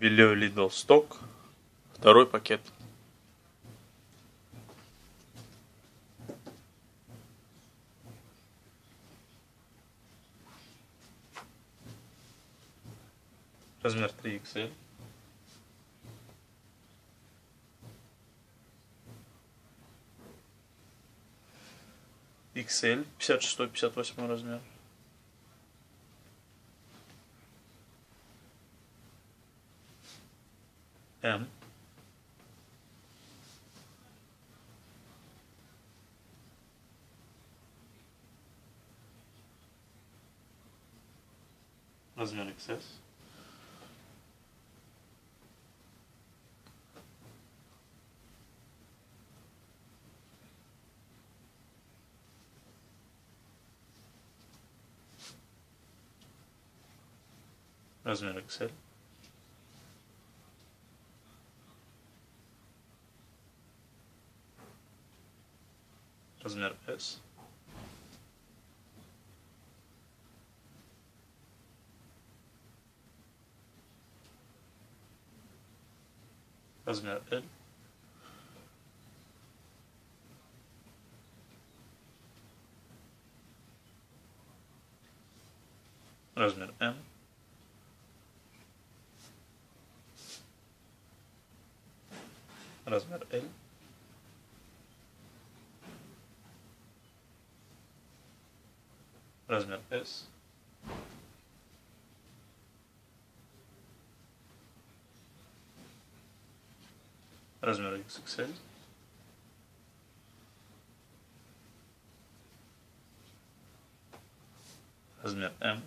Белье Lidl Stock. Второй пакет. Размер 3XL. XL, 56-58 размер. M. doesn't it exist? doesn't it exist? an Oedipus. Doesn't it? doesn't it? M. Размер S. Размер XXL. Размер M.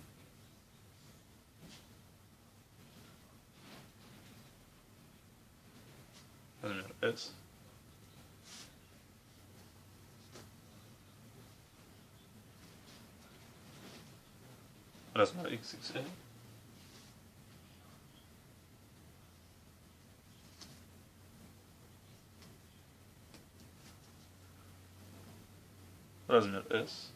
Размер S. Размер XXL. Размер S.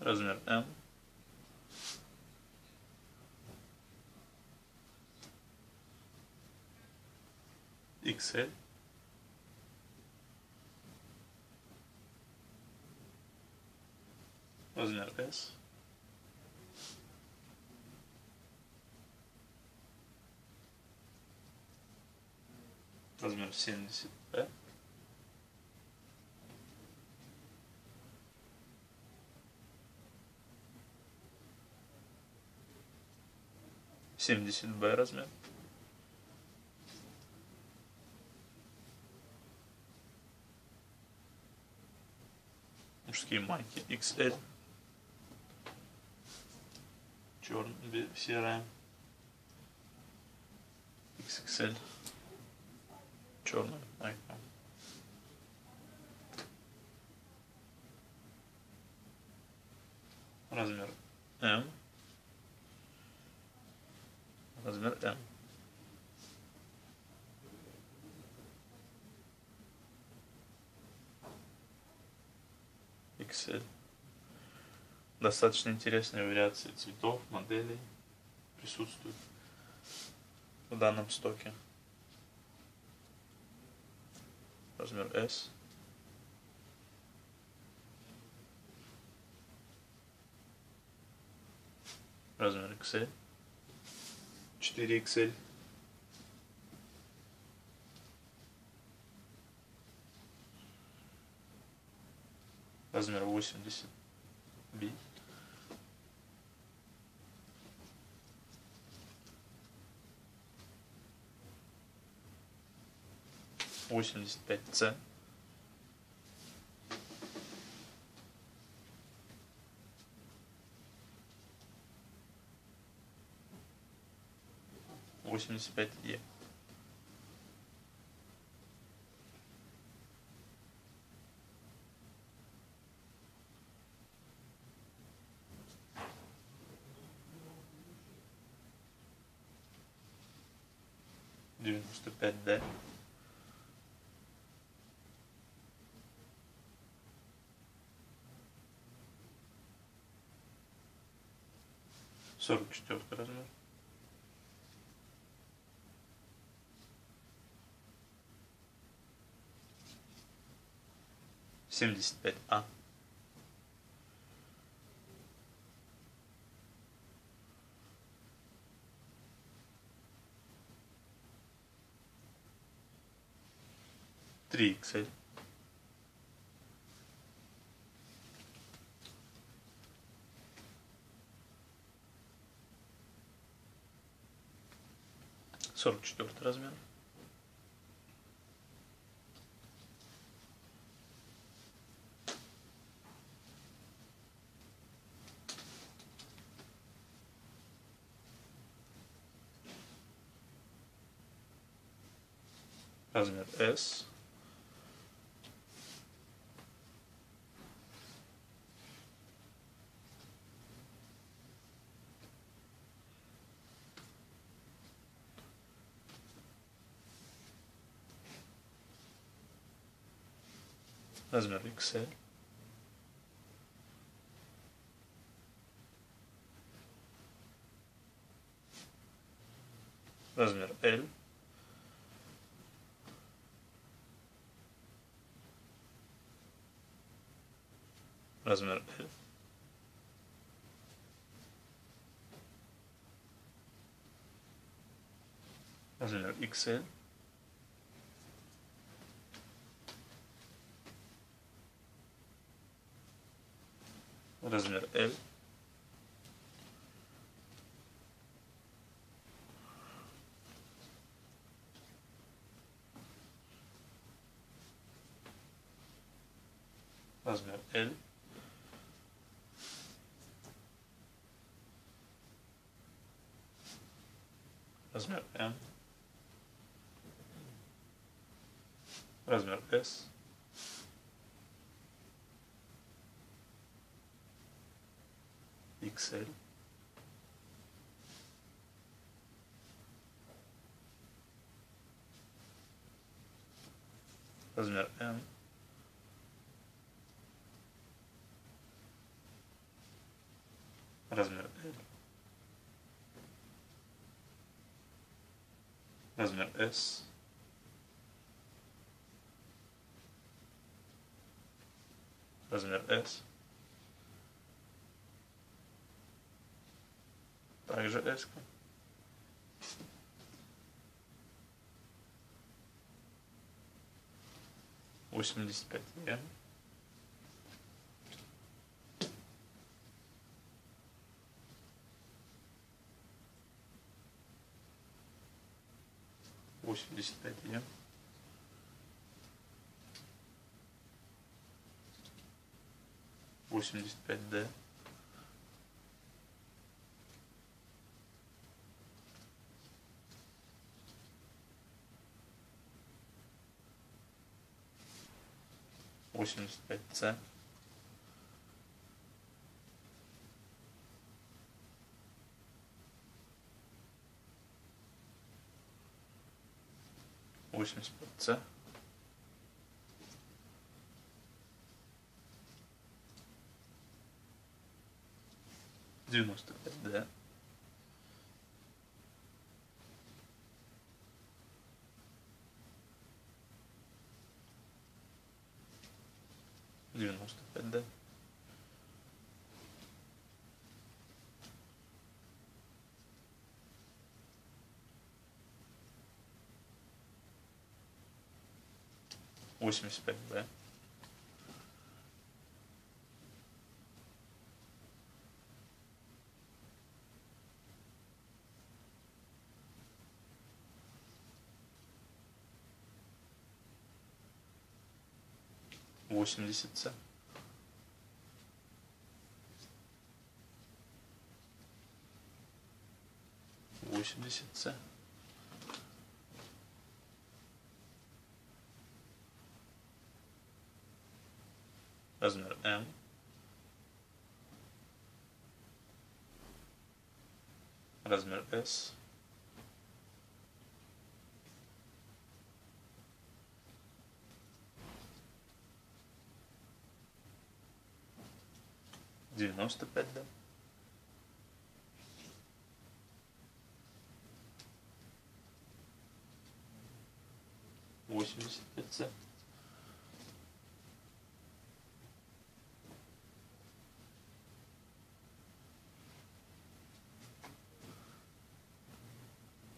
Размер M. XL. Размер S. Размер 70 P. Семьдесят Б размер. Мужские майки XL. Черная, серая. XXL. Черная. Размер М. Размер М. XL. Достаточно интересные вариации цветов, моделей присутствуют в данном стоке. Размер S. Размер XL. 4XL. Размер 80. B. Восемьдесят пять С. Восемьдесят пять Е. 44 размер. Семьдесят пять А. Три иксель. 44 размер. размер S. There's nothing said. Doesn't it L. Doesn't it appeal? Doesn't it excel? That doesn't have L. Doesn't have L. Doesn't have M. Doesn't have S. said. Doesn't that um, That doesn't look good. Doesn't look this. Doesn't look this. Также S. Восемьдесят пять М. Восемьдесят пять М. Восемьдесят пять Д. Восемьдесят пять С. Восемьдесят пять С. Девяносто пять Д. 95, да. Восемьдесят пять, да? 80c. Восемьдесят С. Размер М. Размер S. 95, да. Восемьдесят пять С.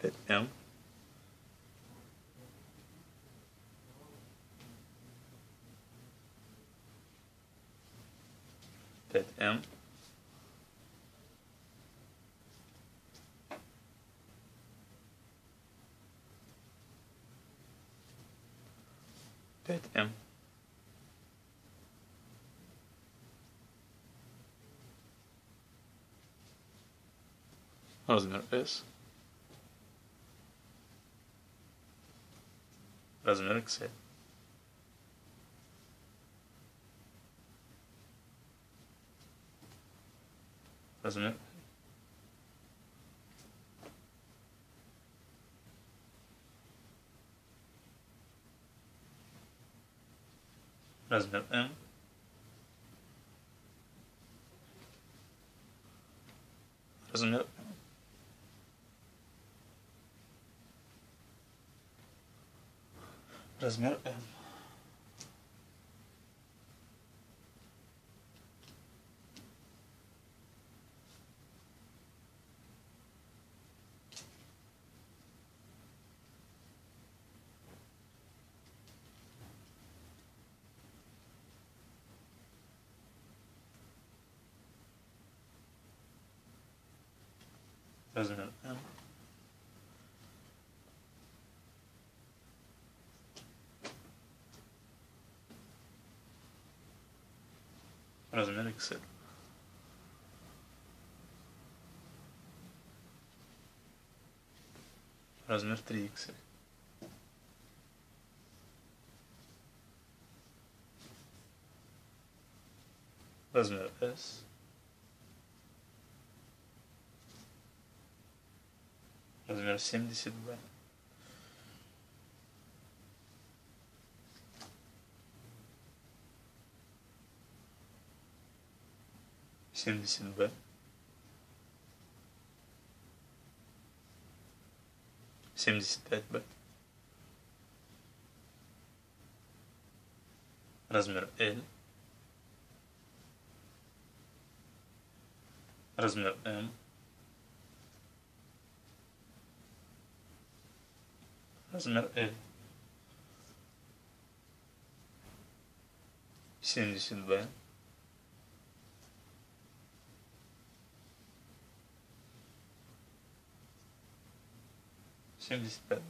Пять М. M. That M. That doesn't matter S. Doesn't. doesn't it? Doesn't it? Doesn't it? Doesn't it? Размер размер М. Размер М. Размер XL. Размер 3XL. Размер S. Размер 70B. Семьдесят Б. Семьдесят пять Б. Размер L. Размер М. Размер L. Семьдесят Б. Семьдесят пять.